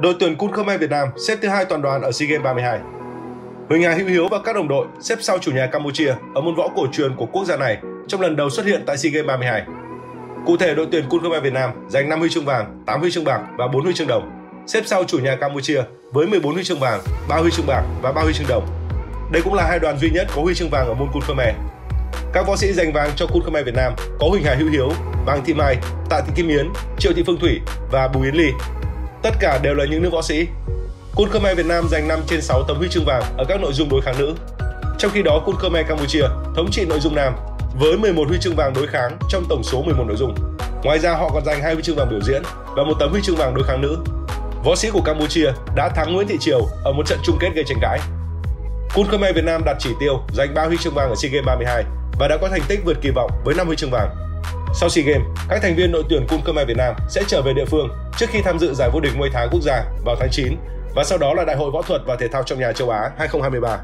Đội tuyển Kun Khmer Việt Nam xếp thứ hai toàn đoàn ở SEA Games 32. Huỳnh Hà Hữu Hiếu và các đồng đội xếp sau chủ nhà Campuchia ở môn võ cổ truyền của quốc gia này trong lần đầu xuất hiện tại SEA Games 32. Cụ thể, đội tuyển Kun Khmer Việt Nam giành 5 huy chương vàng, 8 huy chương bạc và 4 huy chương đồng, xếp sau chủ nhà Campuchia với 14 huy chương vàng, 3 huy chương bạc và 3 huy chương đồng. Đây cũng là hai đoàn duy nhất có huy chương vàng ở môn Kun Khmer. Các võ sĩ giành vàng cho Kun Khmer Việt Nam có Huỳnh Hà Hữu Hiếu, Vàng Thị Mai, Tạ Thị Kim Yến, Triệu Thị Phương Thủy và Bùi Yến Ly. Tất cả đều là những nữ võ sĩ. Kun Khmer Việt Nam giành 5 trên 6 tấm huy chương vàng ở các nội dung đối kháng nữ. Trong khi đó, Kun Khmer Campuchia thống trị nội dung nam với 11 huy chương vàng đối kháng trong tổng số 11 nội dung. Ngoài ra họ còn giành hai huy chương vàng biểu diễn và một tấm huy chương vàng đối kháng nữ. Võ sĩ của Campuchia đã thắng Nguyễn Thị Triều ở một trận chung kết gây tranh cãi. Kun Khmer Việt Nam đặt chỉ tiêu giành 3 huy chương vàng ở SEA Games 32 và đã có thành tích vượt kỳ vọng với 5 huy chương vàng. Sau SEA Games, các thành viên đội tuyển Kun Khmer Việt Nam sẽ trở về địa phương trước khi tham dự giải vô địch Muay Thái quốc gia vào tháng 9 và sau đó là Đại hội võ thuật và thể thao trong nhà châu Á 2023.